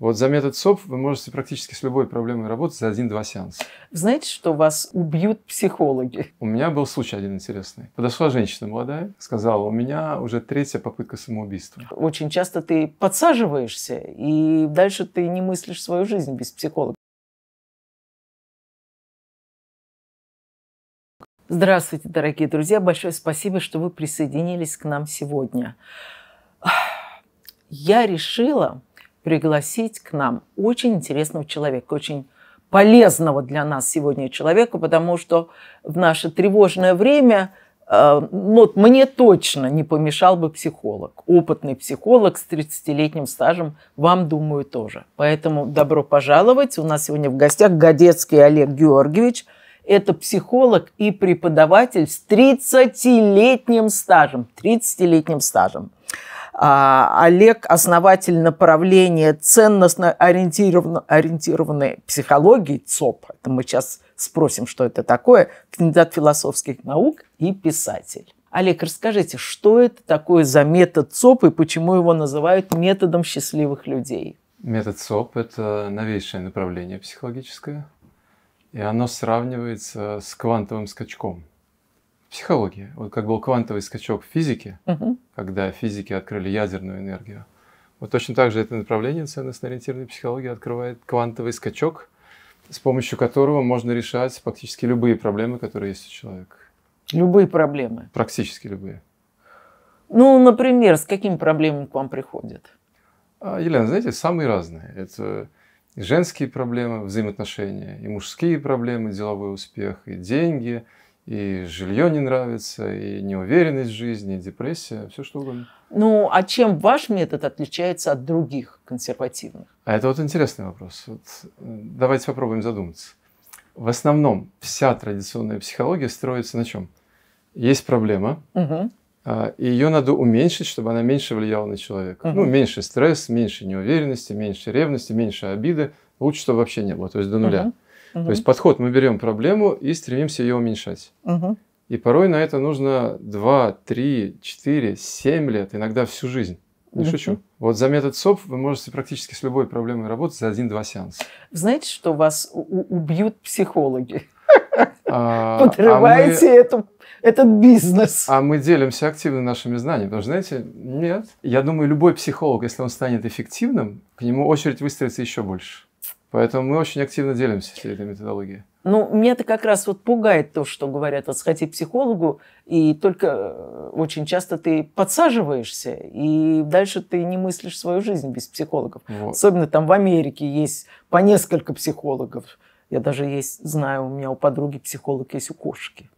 Вот за метод СОП вы можете практически с любой проблемой работать за один-два сеанса. Знаете, что вас убьют психологи? У меня был случай один интересный. Подошла женщина молодая, сказала, у меня уже третья попытка самоубийства. Очень часто ты подсаживаешься, и дальше ты не мыслишь свою жизнь без психолога. Здравствуйте, дорогие друзья. Большое спасибо, что вы присоединились к нам сегодня. Я решила пригласить к нам очень интересного человека, очень полезного для нас сегодня человека, потому что в наше тревожное время э, вот мне точно не помешал бы психолог. Опытный психолог с 30-летним стажем, вам, думаю, тоже. Поэтому добро пожаловать. У нас сегодня в гостях Годецкий Олег Георгиевич. Это психолог и преподаватель с 30-летним стажем. 30-летним стажем. А, Олег – основатель направления ценностно ориентированной психологии, ЦОП. Это мы сейчас спросим, что это такое. Кандидат философских наук и писатель. Олег, расскажите, что это такое за метод ЦОП и почему его называют методом счастливых людей? Метод ЦОП – это новейшее направление психологическое, и оно сравнивается с квантовым скачком – Психология. Вот как был квантовый скачок в физике, угу. когда физики открыли ядерную энергию. Вот точно так же это направление ценностно-ориентированной психологии открывает квантовый скачок, с помощью которого можно решать практически любые проблемы, которые есть у человека. Любые проблемы? Практически любые. Ну, например, с какими проблемами к вам приходят? А, Елена, знаете, самые разные. Это и женские проблемы, взаимоотношения, и мужские проблемы, деловой успех, и деньги – и жилье не нравится, и неуверенность в жизни, и депрессия, все что угодно. Ну, а чем ваш метод отличается от других консервативных? А это вот интересный вопрос. Вот, давайте попробуем задуматься. В основном вся традиционная психология строится на чем? Есть проблема, угу. и ее надо уменьшить, чтобы она меньше влияла на человека. Угу. Ну, меньше стресс, меньше неуверенности, меньше ревности, меньше обиды. Лучше, чтобы вообще не было, то есть до нуля. Угу. Угу. То есть подход, мы берем проблему и стремимся ее уменьшать. Угу. И порой на это нужно 2, 3, 4, 7 лет, иногда всю жизнь. Не угу. шучу. Вот за метод СОП вы можете практически с любой проблемой работать за один-два сеанса. Знаете, что вас убьют психологи? А, Подрываете а мы... эту этот бизнес. А мы делимся активно нашими знаниями. Потому что, знаете, нет. Я думаю, любой психолог, если он станет эффективным, к нему очередь выстроится еще больше. Поэтому мы очень активно делимся всей этой методологией. Ну, меня это как раз вот пугает то, что говорят, вот сходи к психологу, и только э, очень часто ты подсаживаешься, и дальше ты не мыслишь свою жизнь без психологов. Вот. Особенно там в Америке есть по несколько психологов. Я даже есть, знаю, у меня у подруги психолог есть у кошки.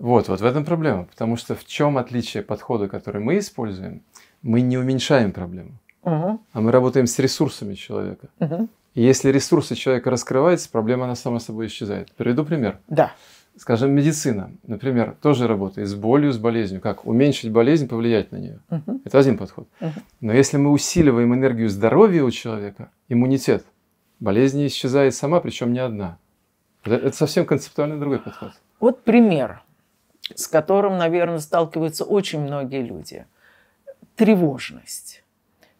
Вот, вот в этом проблема. Потому что в чем отличие подхода, который мы используем? Мы не уменьшаем проблему угу. а мы работаем с ресурсами человека. Угу. И если ресурсы человека раскрываются, проблема она сама собой исчезает. Приведу пример. Да. Скажем, медицина, например, тоже работает с болью, с болезнью. Как уменьшить болезнь, повлиять на нее. Угу. Это один подход. Угу. Но если мы усиливаем энергию здоровья у человека, иммунитет, болезнь исчезает сама, причем не одна. Это, это совсем концептуально другой подход. Вот пример, с которым, наверное, сталкиваются очень многие люди. Тревожность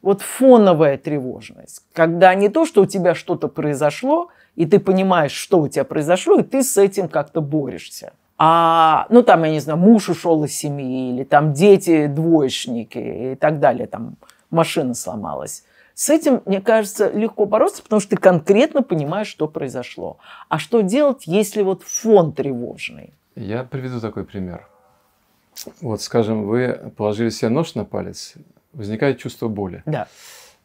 вот фоновая тревожность, когда не то, что у тебя что-то произошло, и ты понимаешь, что у тебя произошло, и ты с этим как-то борешься. А, ну, там, я не знаю, муж ушел из семьи, или там дети двоечники и так далее, там машина сломалась. С этим, мне кажется, легко бороться, потому что ты конкретно понимаешь, что произошло. А что делать, если вот фон тревожный? Я приведу такой пример. Вот, скажем, вы положили себе нож на палец, возникает чувство боли. Да.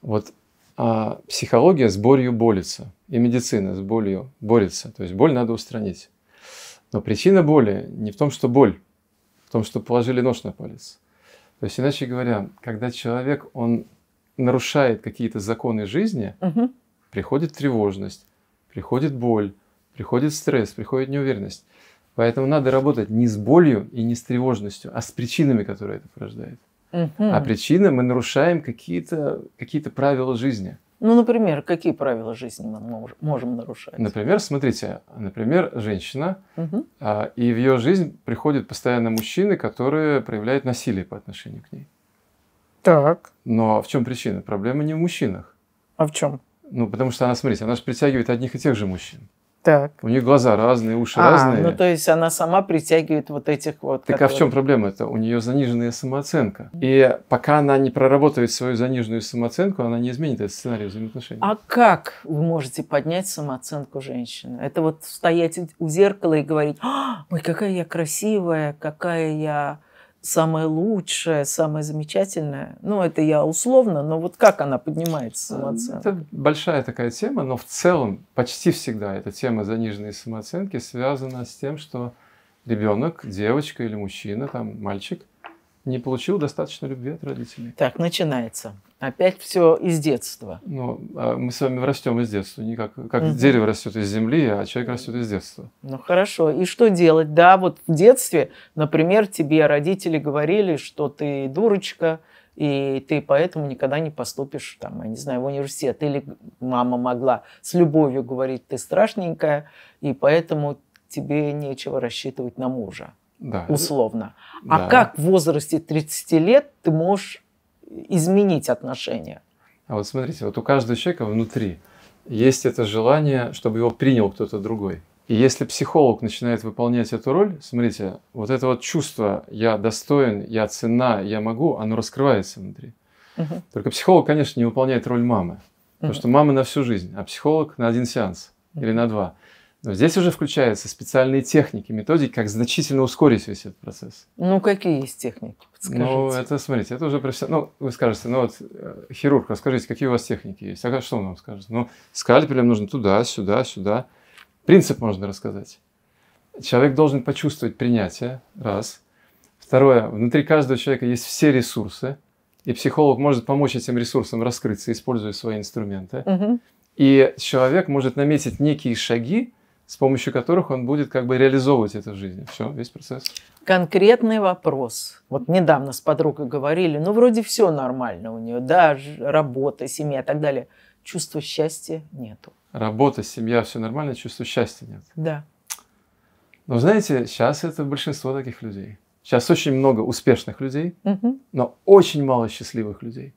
Вот а психология с болью борется, и медицина с болью борется. То есть боль надо устранить. Но причина боли не в том, что боль, в том, что положили нож на палец. То есть, иначе говоря, когда человек, он нарушает какие-то законы жизни, угу. приходит тревожность, приходит боль, приходит стресс, приходит неуверенность. Поэтому надо работать не с болью и не с тревожностью, а с причинами, которые это порождает. Угу. А причина мы нарушаем какие-то какие правила жизни. Ну, например, какие правила жизни мы можем нарушать? Например, смотрите, например, женщина, угу. а, и в ее жизнь приходят постоянно мужчины, которые проявляют насилие по отношению к ней. Так. Но в чем причина? Проблема не в мужчинах. А в чем? Ну, потому что она, смотрите, она же притягивает одних и тех же мужчин. Так. У нее глаза разные, уши а, разные. Ну, то есть она сама притягивает вот этих вот. Так которые... а в чем проблема это? У нее заниженная самооценка. И пока она не проработает свою заниженную самооценку, она не изменит этот сценарий взаимоотношений. А как вы можете поднять самооценку женщины? Это вот стоять у зеркала и говорить, ой, какая я красивая, какая я самое лучшее, самое замечательное. Ну, это я условно, но вот как она поднимается самооценка? Это большая такая тема, но в целом почти всегда эта тема заниженной самооценки связана с тем, что ребенок, девочка или мужчина, там, мальчик, не получил достаточно любви от родителей. Так, начинается. Опять все из детства. Ну, а мы с вами растем из детства, не как, как угу. дерево растет из земли, а человек растет из детства. Ну хорошо. И что делать? Да, вот в детстве, например, тебе родители говорили, что ты дурочка, и ты поэтому никогда не поступишь, там, я не знаю, в университет. Или мама могла с любовью говорить, ты страшненькая, и поэтому тебе нечего рассчитывать на мужа. Да. Условно. А да. как в возрасте 30 лет ты можешь изменить отношения. А вот смотрите, вот у каждого человека внутри есть это желание, чтобы его принял кто-то другой. И если психолог начинает выполнять эту роль, смотрите, вот это вот чувство «я достоин», «я цена», «я могу», оно раскрывается внутри. Угу. Только психолог, конечно, не выполняет роль мамы. Потому угу. что мама на всю жизнь, а психолог на один сеанс угу. или на два. Но здесь уже включаются специальные техники, методики, как значительно ускорить весь этот процесс. Ну, какие есть техники? Подскажите. Ну, это, смотрите, это уже профессионально. Ну, вы скажете, ну вот, э, хирург, расскажите, какие у вас техники есть? А что он вам скажет? Ну, скальпелем нужно туда, сюда, сюда. Принцип можно рассказать. Человек должен почувствовать принятие, раз. Второе, внутри каждого человека есть все ресурсы, и психолог может помочь этим ресурсам раскрыться, используя свои инструменты. Угу. И человек может наметить некие шаги, с помощью которых он будет как бы реализовывать это в жизни. Все, весь процесс. Конкретный вопрос. Вот недавно с подругой говорили, ну вроде все нормально у нее, да, работа, семья и так далее. Чувства счастья нету. Работа, семья, все нормально, чувства счастья нет. Да. Но знаете, сейчас это большинство таких людей. Сейчас очень много успешных людей, угу. но очень мало счастливых людей.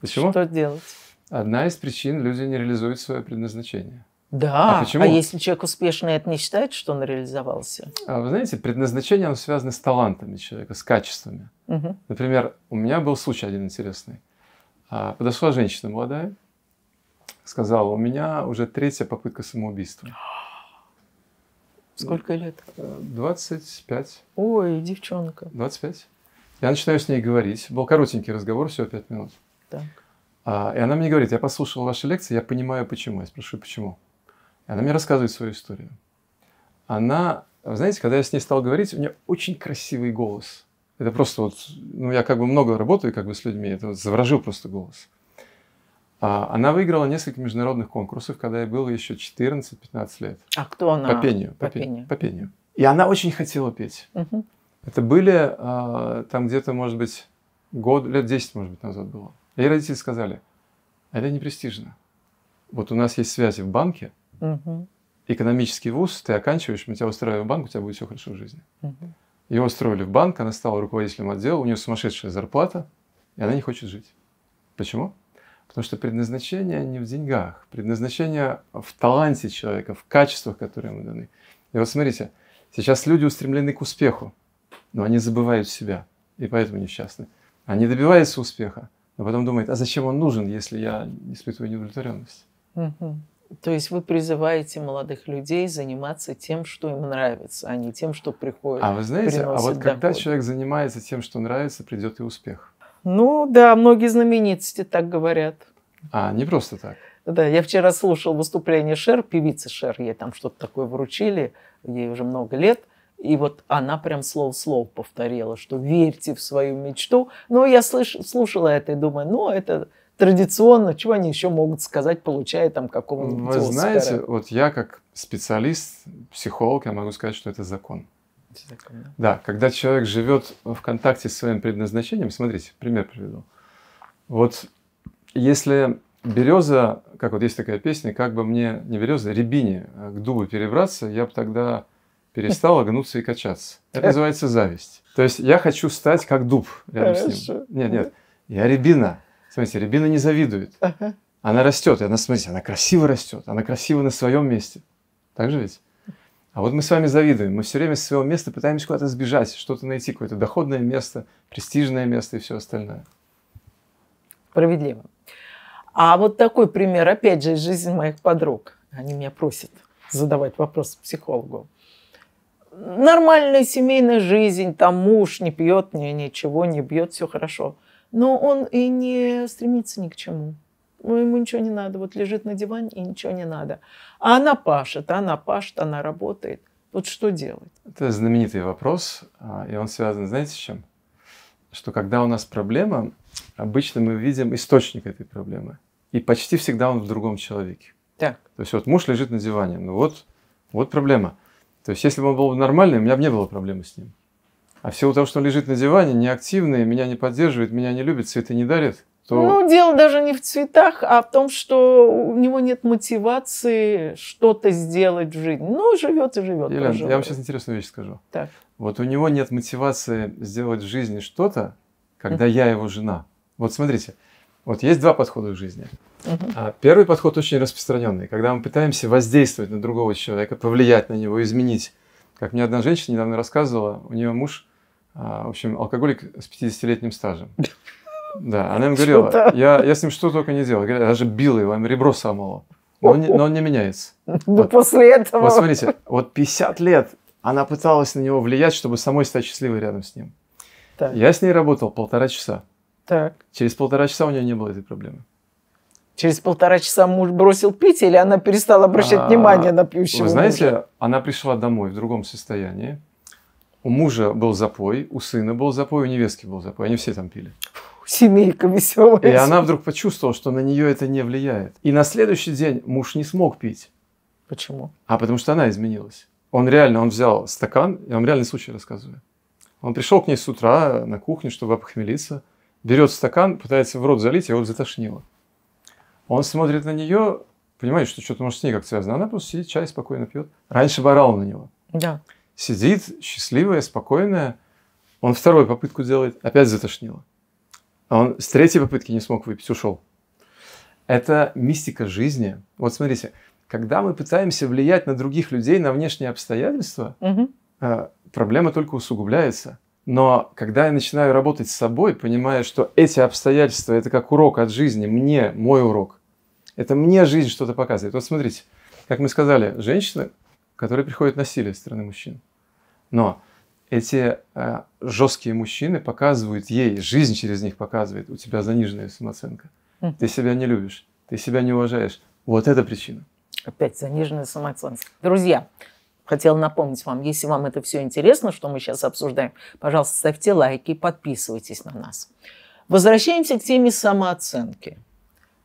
Почему? Что делать? Одна из причин люди не реализуют свое предназначение. Да, а, почему? а если человек успешный, это не считает, что он реализовался? А вы знаете, предназначение оно связано с талантами человека, с качествами. Угу. Например, у меня был случай один интересный. А, подошла женщина молодая, сказала, у меня уже третья попытка самоубийства. Сколько лет? 25. Ой, девчонка. 25. Я начинаю с ней говорить. Был коротенький разговор, всего 5 минут. Так. А, и она мне говорит, я послушала ваши лекции, я понимаю почему. Я спрашиваю, почему? И она мне рассказывает свою историю. Она, знаете, когда я с ней стал говорить, у нее очень красивый голос. Это просто вот, ну я как бы много работаю как бы с людьми, это вот заворожил просто голос. А, она выиграла несколько международных конкурсов, когда ей было еще 14-15 лет. А кто она? По пению. По, по, пению. по пению. И она очень хотела петь. Угу. Это были а, там где-то, может быть, год, лет 10, может быть, назад было. И родители сказали, это не престижно. Вот у нас есть связи в банке, Угу. Экономический вуз, ты оканчиваешь, мы тебя устраиваем в банк, у тебя будет все хорошо в жизни. Угу. Ее устроили в банк, она стала руководителем отдела, у нее сумасшедшая зарплата, и она не хочет жить. Почему? Потому что предназначение не в деньгах, предназначение в таланте человека, в качествах, которые ему даны. И вот смотрите, сейчас люди устремлены к успеху, но они забывают себя, и поэтому несчастны. Они добиваются успеха, но потом думают, а зачем он нужен, если я испытываю неудовлетворенность? Угу. То есть вы призываете молодых людей заниматься тем, что им нравится, а не тем, что приходит. А вы знаете, а вот когда доход. человек занимается тем, что нравится, придет и успех. Ну да, многие знаменитости так говорят. А, не просто так. Да, я вчера слушал выступление Шер, певицы Шер, ей там что-то такое вручили, ей уже много лет. И вот она прям слово в слово повторила, что верьте в свою мечту. Но я слыш, слушала это и думаю, ну это традиционно, чего они еще могут сказать, получая там какого-нибудь Вы знаете, вот я как специалист, психолог, я могу сказать, что это закон. закон да? да, когда человек живет в контакте с своим предназначением, смотрите, пример приведу. Вот если береза, как вот есть такая песня, как бы мне не береза, рябине к дубу перебраться, я бы тогда перестала гнуться и качаться. Это называется зависть. То есть я хочу стать как дуб рядом Хорошо. с ним. Нет, нет, я рябина. Смотрите, рябина не завидует. Ага. Она растет, и она, смотрите, она красиво растет, она красиво на своем месте. Так же ведь? А вот мы с вами завидуем. Мы все время с своего места пытаемся куда-то сбежать, что-то найти, какое-то доходное место, престижное место и все остальное. Справедливо. А вот такой пример, опять же, из жизни моих подруг. Они меня просят задавать вопрос психологу. Нормальная семейная жизнь, там муж не пьет, ни, ничего не бьет, все хорошо. Но он и не стремится ни к чему. Ну, ему ничего не надо. Вот лежит на диване и ничего не надо. А она пашет, она пашет, она работает. Вот что делать? Это знаменитый вопрос, а, и он связан, знаете, с чем? Что когда у нас проблема, обычно мы видим источник этой проблемы. И почти всегда он в другом человеке. Так. То есть вот муж лежит на диване, ну вот, вот проблема. То есть если бы он был нормальный, у меня бы не было проблемы с ним. А в силу того, что он лежит на диване, неактивный, меня не поддерживает, меня не любит, цветы не дарит, то... Ну, дело даже не в цветах, а в том, что у него нет мотивации что-то сделать в жизни. Ну, живет и живет. Елена, я вам сейчас интересную вещь скажу. Так. Вот у него нет мотивации сделать в жизни что-то, когда я его жена. Вот смотрите, вот есть два подхода к жизни. Uh-huh. Первый подход очень распространенный, когда мы пытаемся воздействовать на другого человека, повлиять на него, изменить. Как мне одна женщина недавно рассказывала, у нее муж, в общем, алкоголик с 50-летним стажем. Да, она им говорила, я, я с ним что только не делал. Я даже бил его, ребро самого. Но он, не, но он не меняется. Ну, вот, после этого... Вот смотрите, вот 50 лет она пыталась на него влиять, чтобы самой стать счастливой рядом с ним. Так. Я с ней работал полтора часа. Так. Через полтора часа у нее не было этой проблемы. Через полтора часа муж бросил пить, или она перестала обращать а, внимание на пьющего Вы знаете, мужа? она пришла домой в другом состоянии. У мужа был запой, у сына был запой, у невестки был запой. Они все там пили семейка веселая. И она вдруг почувствовала, что на нее это не влияет. И на следующий день муж не смог пить. Почему? А потому что она изменилась. Он реально, он взял стакан, я вам реальный случай рассказываю. Он пришел к ней с утра на кухню, чтобы опохмелиться, берет стакан, пытается в рот залить, его затошнило. Он смотрит на нее, понимает, что что-то может с ней как связано. Она просто сидит, чай спокойно пьет. Раньше борал на него. Да. Сидит, счастливая, спокойная. Он вторую попытку делает, опять затошнило. А он с третьей попытки не смог выпить, ушел. Это мистика жизни. Вот смотрите, когда мы пытаемся влиять на других людей, на внешние обстоятельства, угу. проблема только усугубляется. Но когда я начинаю работать с собой, понимая, что эти обстоятельства это как урок от жизни, мне, мой урок, это мне жизнь что-то показывает. Вот смотрите, как мы сказали, женщины, которые приходят насилие со стороны мужчин. Но эти э, жесткие мужчины показывают ей, жизнь через них показывает, у тебя заниженная самооценка. Mm. Ты себя не любишь, ты себя не уважаешь. Вот это причина. Опять заниженная самооценка. Друзья, хотела напомнить вам, если вам это все интересно, что мы сейчас обсуждаем, пожалуйста, ставьте лайки и подписывайтесь на нас. Возвращаемся к теме самооценки.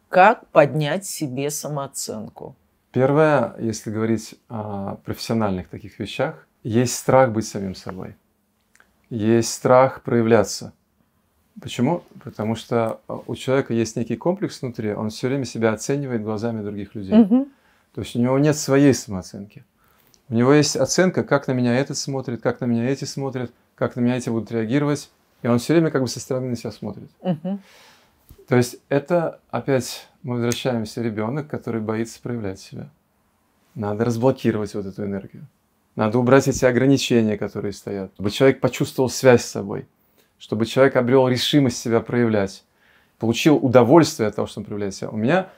Как поднять себе самооценку? Первое, если говорить о профессиональных таких вещах, есть страх быть самим собой. Есть страх проявляться. Почему? Потому что а, у человека есть некий комплекс внутри, он все время себя оценивает глазами других людей. Угу. То есть у него нет своей самооценки. У него есть оценка, как на меня этот смотрит, как на меня эти смотрят, как на меня эти будут реагировать. И он все время как бы со стороны на себя смотрит. Угу. То есть это опять мы возвращаемся ребенок, который боится проявлять себя. Надо разблокировать вот эту энергию. Надо убрать эти ограничения, которые стоят, чтобы человек почувствовал связь с собой, чтобы человек обрел решимость себя проявлять, получил удовольствие от того, что он проявляет себя. У меня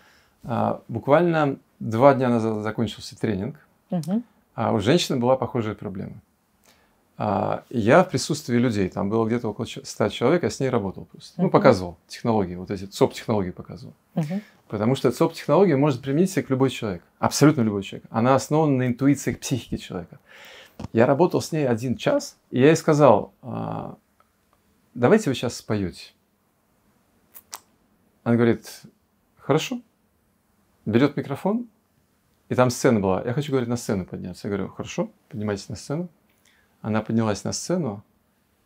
а, буквально два дня назад закончился тренинг, угу. а у женщины была похожая проблема. А, я в присутствии людей, там было где-то около 100 человек, я с ней работал просто. Ну, показывал технологии, вот эти ЦОП-технологии показывал. Потому что ЦОП-технология может примениться к любой человек, абсолютно любой человек. Она основана на интуициях психики человека. Я работал с ней один час, и я ей сказал, «А, давайте вы сейчас споете. Она говорит, хорошо. Берет микрофон, и там сцена была. Я хочу, говорить на сцену подняться. Я говорю, хорошо, поднимайтесь на сцену. Она поднялась на сцену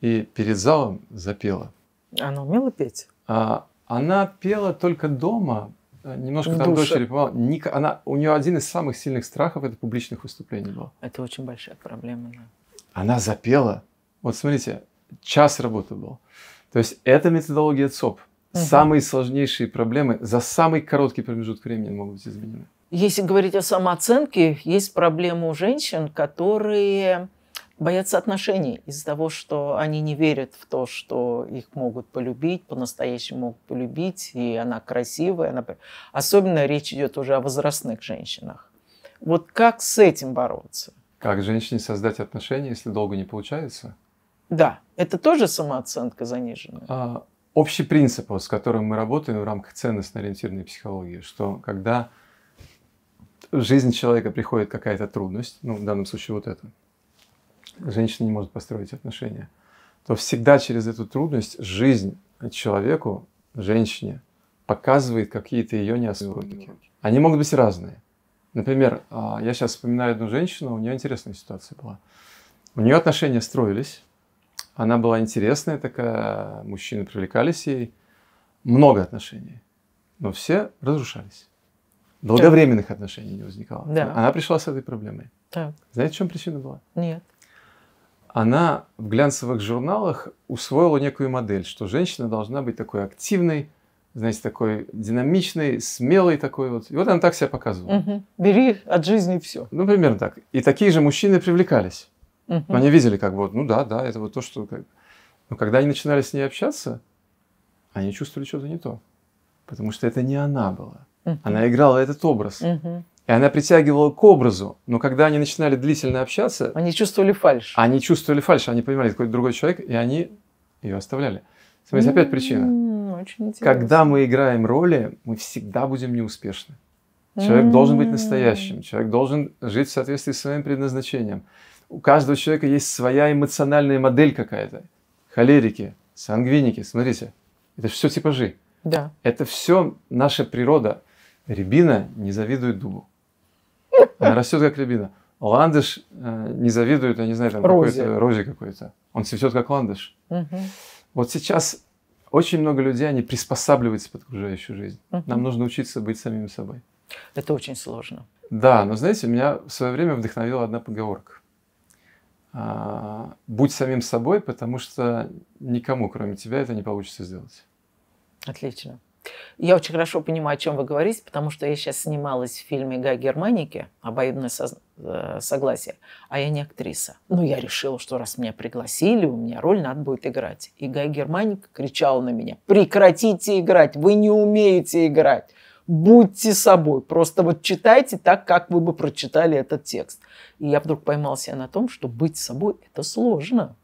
и перед залом запела. Она умела петь? А, она пела только дома, э, немножко в там душе. дочери помогала. Она, у нее один из самых сильных страхов это публичных выступлений был. Это очень большая проблема. Да. Она запела. Вот смотрите, час работы был. То есть это методология ЦОП. Угу. Самые сложнейшие проблемы за самый короткий промежуток времени могут быть изменены. Если говорить о самооценке, есть проблема у женщин, которые боятся отношений из-за того, что они не верят в то, что их могут полюбить, по-настоящему могут полюбить, и она красивая. Она... Особенно речь идет уже о возрастных женщинах. Вот как с этим бороться? Как женщине создать отношения, если долго не получается? Да, это тоже самооценка заниженная. А, общий принцип, с которым мы работаем в рамках ценностно-ориентированной психологии, что когда в жизнь человека приходит какая-то трудность, ну, в данном случае вот это, женщина не может построить отношения, то всегда через эту трудность жизнь человеку, женщине, показывает какие-то ее неосознанные. Они могут быть разные. Например, а, я сейчас вспоминаю одну женщину, у нее интересная ситуация была. У нее отношения строились, она была интересная такая, мужчины привлекались ей, много отношений, но все разрушались. Долговременных отношений не возникало. Да. Она пришла с этой проблемой. Так. Знаете, в чем причина была? Нет. Она в глянцевых журналах усвоила некую модель, что женщина должна быть такой активной, знаете, такой динамичный, смелый такой вот. И вот она так себя показывала. Угу. Бери от жизни все. Ну, примерно так. И такие же мужчины привлекались. Угу. Они видели, как вот, ну да, да, это вот то, что... Но когда они начинали с ней общаться, они чувствовали что-то не то. Потому что это не она была. Угу. Она играла этот образ. Угу. И она притягивала к образу. Но когда они начинали длительно общаться... Они чувствовали фальш. Они чувствовали фальш. Они понимали, какой другой человек, и они ее оставляли. Смотрите, опять причина. Очень интересно. Когда мы играем роли, мы всегда будем неуспешны. Человек должен быть настоящим. Человек должен жить в соответствии с своим предназначением. У каждого человека есть своя эмоциональная модель какая-то. Холерики, сангвиники, смотрите, это все типажи. Да. Это все наша природа. Рябина не завидует дубу. Растет как рябина. Ландыш э, не завидует, я не знаю, там какой-то розе какой-то. Он цветет как ландыш. Угу. Вот сейчас очень много людей, они приспосабливаются под окружающую жизнь. Угу. Нам нужно учиться быть самим собой. Это очень сложно. Да, но знаете, меня в свое время вдохновила одна поговорка. А, будь самим собой, потому что никому, кроме тебя, это не получится сделать. Отлично. Я очень хорошо понимаю, о чем вы говорите, потому что я сейчас снималась в фильме Гай Германики «Обоюдное со- э, согласие», а я не актриса. Но я решила, что раз меня пригласили, у меня роль надо будет играть. И Гай Германика кричал на меня, прекратите играть, вы не умеете играть. Будьте собой, просто вот читайте так, как вы бы прочитали этот текст. И я вдруг поймал себя на том, что быть собой – это сложно.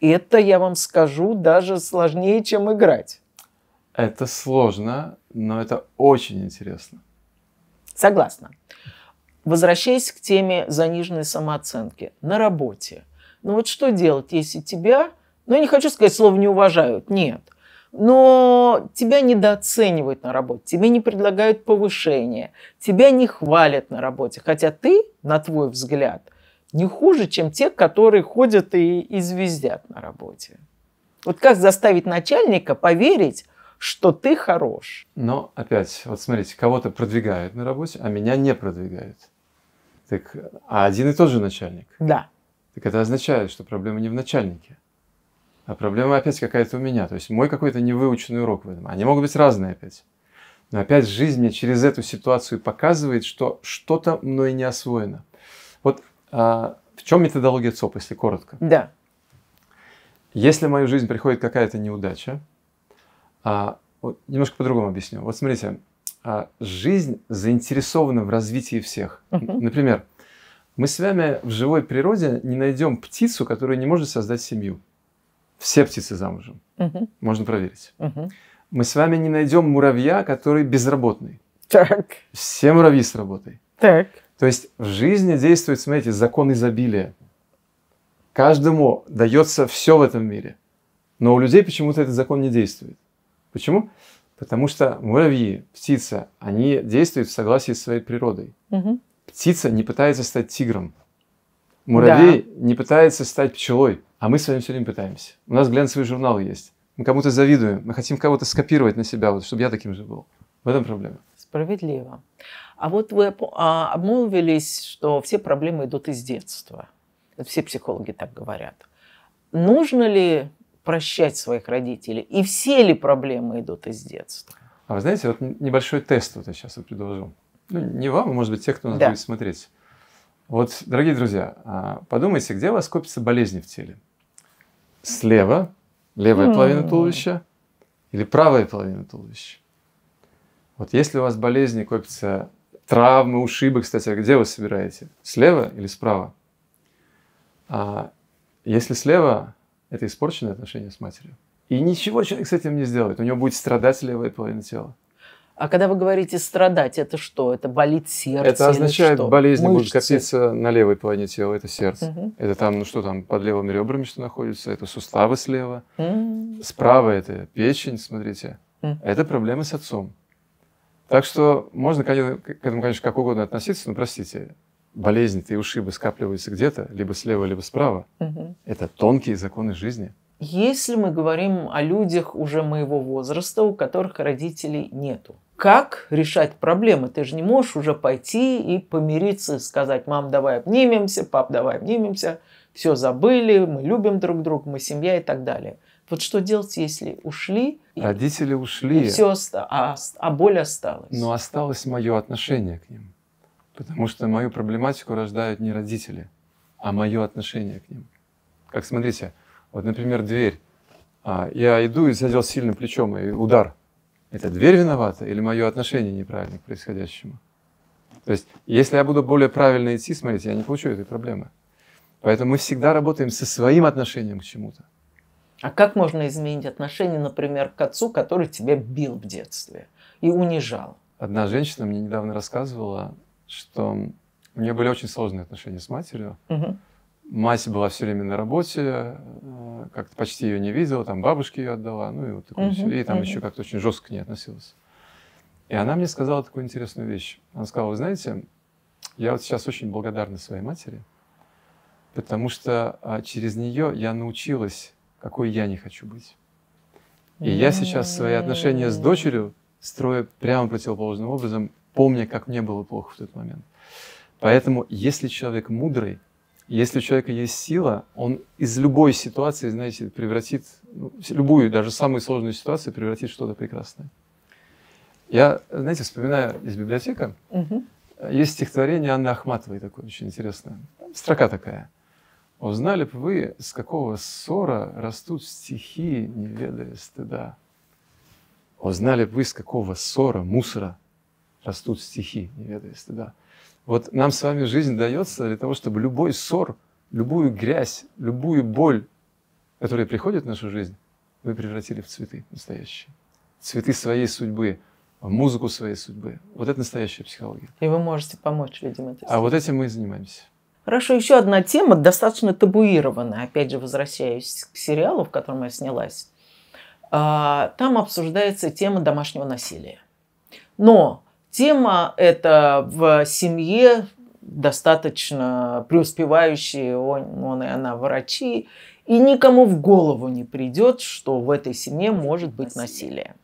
Это, я вам скажу, даже сложнее, чем играть. Это сложно, но это очень интересно. Согласна. Возвращаясь к теме заниженной самооценки на работе. Ну вот что делать, если тебя, ну я не хочу сказать слово не уважают, нет, но тебя недооценивают на работе, тебе не предлагают повышение, тебя не хвалят на работе, хотя ты, на твой взгляд, не хуже, чем те, которые ходят и извездят на работе. Вот как заставить начальника поверить, что ты хорош. Но опять, вот смотрите, кого-то продвигают на работе, а меня не продвигают. Так, а один и тот же начальник. Да. Так это означает, что проблема не в начальнике, а проблема опять какая-то у меня. То есть мой какой-то невыученный урок в этом. Они могут быть разные опять. Но опять жизнь мне через эту ситуацию показывает, что что-то мной не освоено. Вот а, в чем методология ЦОП, если коротко? Да. Если в мою жизнь приходит какая-то неудача, а, вот немножко по-другому объясню. Вот смотрите, а, жизнь заинтересована в развитии всех. Uh-huh. Например, мы с вами в живой природе не найдем птицу, которая не может создать семью. Все птицы замужем. Uh-huh. Можно проверить. Uh-huh. Мы с вами не найдем муравья, который безработный. Так. Все муравьи с работой. Так. То есть в жизни действует, смотрите, закон изобилия. Каждому дается все в этом мире. Но у людей почему-то этот закон не действует. Почему? Потому что муравьи, птица, они действуют в согласии с своей природой. Угу. Птица не пытается стать тигром. Муравей да. не пытается стать пчелой. А мы с вами все время пытаемся. У нас глянцевые журналы есть. Мы кому-то завидуем. Мы хотим кого-то скопировать на себя, вот, чтобы я таким же был. В этом проблема. Справедливо. А вот вы а, обмолвились, что все проблемы идут из детства. Все психологи так говорят. Нужно ли прощать своих родителей? И все ли проблемы идут из детства? А вы знаете, вот небольшой тест вот я сейчас вот предложу. Ну, не вам, а может быть, те, кто нас да. будет смотреть. Вот, дорогие друзья, а, подумайте, где у вас копятся болезни в теле? Слева, левая mm. половина туловища или правая половина туловища? Вот если у вас болезни копятся, травмы, ушибы, кстати, а где вы собираете? Слева или справа? А если слева, это испорченное отношение с матерью. И ничего человек с этим не сделает. У него будет страдать левая половина тела. А когда вы говорите страдать, это что? Это болит сердце? Это означает, что? болезни Мышцы. будут копиться на левой половине тела, это сердце. Угу. Это там, ну что там, под левыми ребрами что находится, это суставы слева. Угу. Справа это печень, смотрите. Угу. Это проблемы с отцом. Так что можно к этому, конечно, как угодно относиться, но простите, болезни и ушибы скапливаются где-то, либо слева, либо справа. Угу. Это тонкие законы жизни. Если мы говорим о людях уже моего возраста, у которых родителей нету, как решать проблемы? Ты же не можешь уже пойти и помириться, сказать, мам, давай обнимемся, пап, давай обнимемся, все забыли, мы любим друг друга, мы семья и так далее. Вот что делать, если ушли? Родители ушли. И все, а, а боль осталась. Но осталось мое отношение к ним. Потому что мою проблематику рождают не родители, а мое отношение к ним. Как смотрите, вот, например, дверь. А, я иду и задел сильным плечом, и удар. Это дверь виновата или мое отношение неправильно к происходящему? То есть, если я буду более правильно идти, смотрите, я не получу этой проблемы. Поэтому мы всегда работаем со своим отношением к чему-то. А как можно изменить отношение, например, к отцу, который тебя бил в детстве и унижал? Одна женщина мне недавно рассказывала, что у нее были очень сложные отношения с матерью. Угу. Мать была все время на работе, э, как-то почти ее не видела, там бабушке ее отдала, ну и вот такое угу, все. И там угу. еще как-то очень жестко к ней относилась. И она мне сказала такую интересную вещь. Она сказала, вы знаете, я вот сейчас очень благодарна своей матери, потому что а, через нее я научилась какой я не хочу быть. И я сейчас свои отношения с дочерью строю прямо противоположным образом, помня, как мне было плохо в тот момент. Поэтому, если человек мудрый, если у человека есть сила, он из любой ситуации, знаете, превратит, ну, любую, даже самую сложную ситуацию превратит в что-то прекрасное. Я, знаете, вспоминаю из библиотеки, угу. есть стихотворение Анны Ахматовой такое очень интересное. Строка такая – Узнали бы вы, с какого ссора растут стихи, не ведая стыда. Узнали бы вы, с какого ссора, мусора растут стихи, не ведая стыда. Вот нам с вами жизнь дается для того, чтобы любой ссор, любую грязь, любую боль, которая приходит в нашу жизнь, вы превратили в цветы настоящие. Цветы своей судьбы, в музыку своей судьбы. Вот это настоящая психология. И вы можете помочь людям это А вот этим мы и занимаемся. Хорошо, еще одна тема, достаточно табуированная. Опять же, возвращаюсь к сериалу, в котором я снялась. А, там обсуждается тема домашнего насилия. Но тема эта в семье достаточно преуспевающие, он, он и она врачи, и никому в голову не придет, что в этой семье может быть насилие.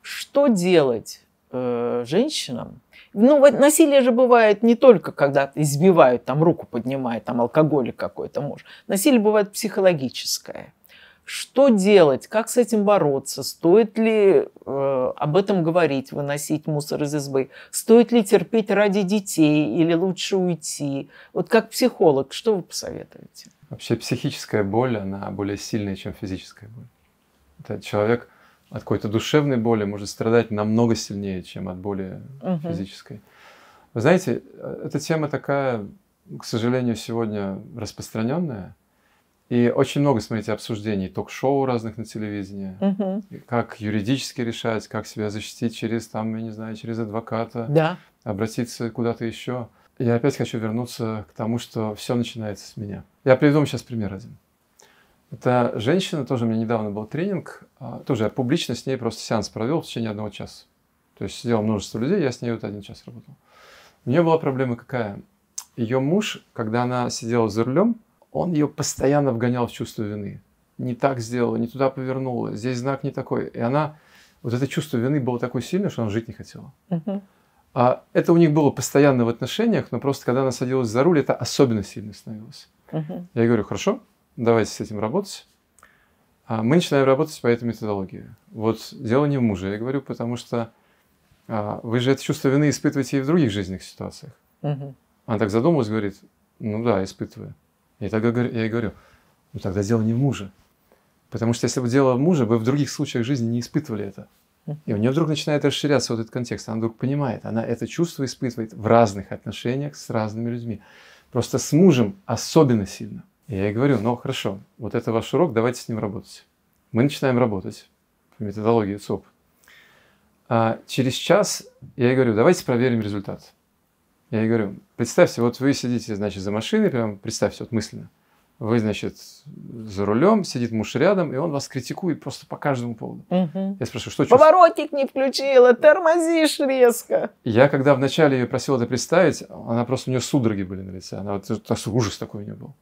Что делать э, женщинам, ну, насилие же бывает не только, когда избивают, там руку поднимают, там алкоголик какой-то муж. Насилие бывает психологическое. Что делать? Как с этим бороться? Стоит ли э, об этом говорить, выносить мусор из избы? Стоит ли терпеть ради детей или лучше уйти? Вот как психолог, что вы посоветуете? Вообще психическая боль, она более сильная, чем физическая боль. Это человек от какой-то душевной боли может страдать намного сильнее, чем от боли угу. физической. Вы знаете, эта тема такая, к сожалению, сегодня распространенная. И очень много, смотрите, обсуждений, ток-шоу разных на телевидении, угу. как юридически решать, как себя защитить через, там, я не знаю, через адвоката, да. обратиться куда-то еще. Я опять хочу вернуться к тому, что все начинается с меня. Я приведу вам сейчас пример один. Это женщина, тоже у меня недавно был тренинг, а, тоже я публично с ней просто сеанс провел в течение одного часа. То есть сидело множество людей, я с ней вот один час работал. У нее была проблема какая? Ее муж, когда она сидела за рулем, он ее постоянно вгонял в чувство вины. Не так сделала, не туда повернула, здесь знак не такой. И она, вот это чувство вины было такое сильное, что она жить не хотела. А это у них было постоянно в отношениях, но просто когда она садилась за руль, это особенно сильно становилось. Uh-huh. Я говорю, хорошо, давайте с этим работать. А мы начинаем работать по этой методологии. Вот дело не в муже, я говорю, потому что а, вы же это чувство вины испытываете и в других жизненных ситуациях. Угу. Она так задумалась, говорит, ну да, испытываю. Я, так, я ей говорю, ну тогда дело не в муже. Потому что если бы дело в муже, вы в других случаях жизни не испытывали это. И у нее вдруг начинает расширяться вот этот контекст. Она вдруг понимает, она это чувство испытывает в разных отношениях с разными людьми. Просто с мужем особенно сильно. И я ей говорю, ну хорошо, вот это ваш урок, давайте с ним работать. Мы начинаем работать по методологии ЦОП. А через час я ей говорю, давайте проверим результат. Я ей говорю, представьте, вот вы сидите, значит, за машиной, прям представьте вот мысленно. Вы, значит, за рулем, сидит муж рядом, и он вас критикует просто по каждому поводу. Угу. Я спрашиваю, что Поворотник не включила, тормозишь резко. Я, когда вначале ее просил это представить, она просто, у нее судороги были на лице. Она вот, ужас такой у нее был.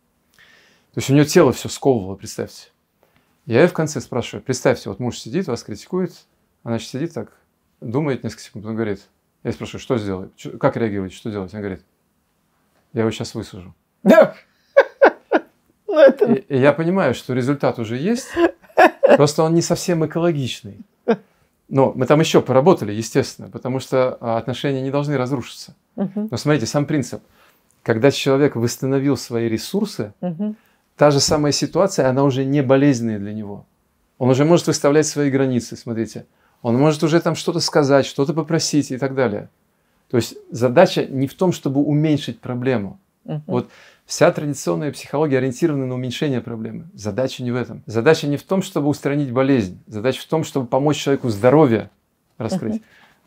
То есть у нее тело все сковывало, представьте. Я ее в конце спрашиваю, представьте, вот муж сидит, вас критикует, она значит, сидит так, думает несколько секунд, он говорит, я спрашиваю, что сделать, как реагировать, что делать? Она говорит, я его сейчас высажу. Ну, и, и я понимаю, что результат уже есть, просто он не совсем экологичный. Но мы там еще поработали, естественно, потому что а, отношения не должны разрушиться. Но смотрите, сам принцип. Когда человек восстановил свои ресурсы, та же самая ситуация, она уже не болезненная для него. Он уже может выставлять свои границы, смотрите. Он может уже там что-то сказать, что-то попросить и так далее. То есть задача не в том, чтобы уменьшить проблему. Uh-huh. Вот Вся традиционная психология ориентирована на уменьшение проблемы. Задача не в этом. Задача не в том, чтобы устранить болезнь. Задача в том, чтобы помочь человеку здоровье раскрыть.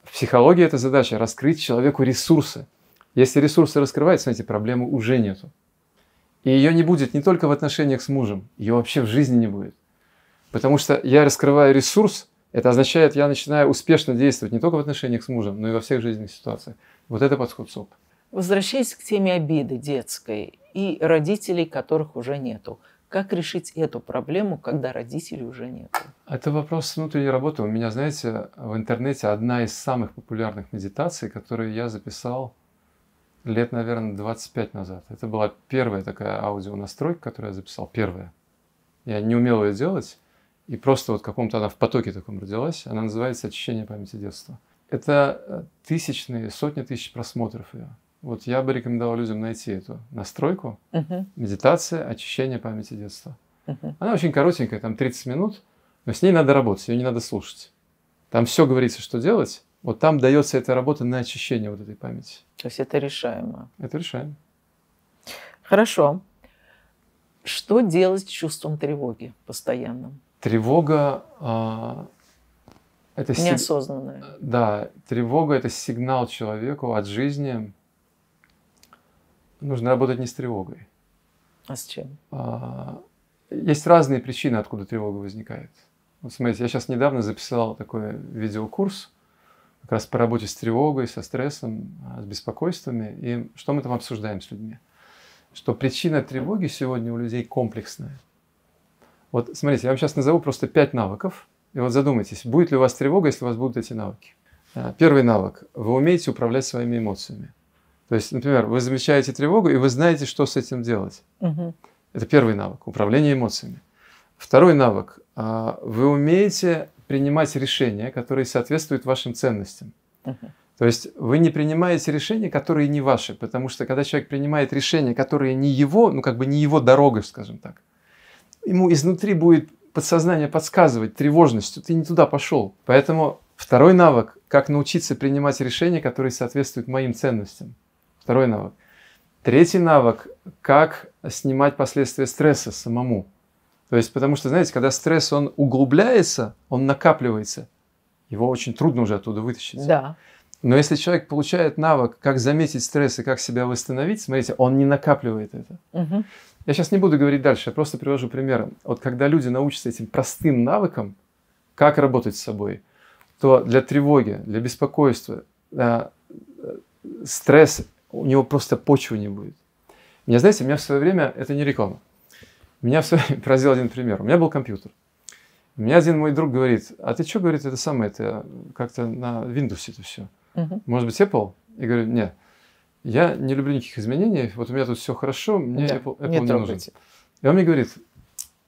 В психологии эта задача – раскрыть человеку ресурсы. Если ресурсы раскрываются, знаете, проблемы уже нету. И ее не будет не только в отношениях с мужем, ее вообще в жизни не будет. Потому что я раскрываю ресурс, это означает, я начинаю успешно действовать не только в отношениях с мужем, но и во всех жизненных ситуациях. Вот это подход СОП. Возвращаясь к теме обиды детской и родителей, которых уже нету. Как решить эту проблему, когда родителей уже нет? Это вопрос внутренней работы. У меня, знаете, в интернете одна из самых популярных медитаций, которую я записал лет, наверное, 25 назад. Это была первая такая аудионастройка, которую я записал. Первая. Я не умел ее делать. И просто вот каком-то она в потоке таком родилась. Она называется «Очищение памяти детства». Это э, тысячные, сотни тысяч просмотров ее. Вот я бы рекомендовал людям найти эту настройку. Uh-huh. Медитация, очищение памяти детства. Uh-huh. Она очень коротенькая, там 30 минут, но с ней надо работать, ее не надо слушать. Там все говорится, что делать. Вот там дается эта работа на очищение вот этой памяти. То есть это решаемо. Это решаемо. Хорошо. Что делать с чувством тревоги постоянным? Тревога а, это неосознанная. Сиг... Да, тревога это сигнал человеку от жизни, нужно работать не с тревогой. А с чем? А, есть разные причины, откуда тревога возникает. Вот смотрите, я сейчас недавно записал такой видеокурс как раз по работе с тревогой, со стрессом, а, с беспокойствами. И что мы там обсуждаем с людьми? Что причина тревоги сегодня у людей комплексная. Вот смотрите, я вам сейчас назову просто пять навыков. И вот задумайтесь, будет ли у вас тревога, если у вас будут эти навыки. А, первый навык. Вы умеете управлять своими эмоциями. То есть, например, вы замечаете тревогу, и вы знаете, что с этим делать. Угу. Это первый навык – управление эмоциями. Второй навык а, – вы умеете принимать решения, которые соответствуют вашим ценностям. Угу. То есть вы не принимаете решения, которые не ваши, потому что когда человек принимает решения, которые не его, ну как бы не его дорога, скажем так, ему изнутри будет подсознание подсказывать тревожностью, ты не туда пошел. Поэтому второй навык – как научиться принимать решения, которые соответствуют моим ценностям. Второй навык. Третий навык – как снимать последствия стресса самому. То есть, потому что, знаете, когда стресс, он углубляется, он накапливается, его очень трудно уже оттуда вытащить. Да. Но если человек получает навык, как заметить стресс и как себя восстановить, смотрите, он не накапливает это. Угу. Я сейчас не буду говорить дальше, я просто привожу пример. Вот когда люди научатся этим простым навыкам, как работать с собой, то для тревоги, для беспокойства, э, э, стресс у него просто почвы не будет. Меня, знаете, меня в свое время, это не реклама, меня в свое время поразил один пример. У меня был компьютер. У меня один мой друг говорит, а ты что, говорит, это самое, это как-то на Windows это все. Угу. Может быть, Apple? И говорю, нет, я не люблю никаких изменений, вот у меня тут все хорошо, мне да, Apple, Apple не, не нужен. И он мне говорит,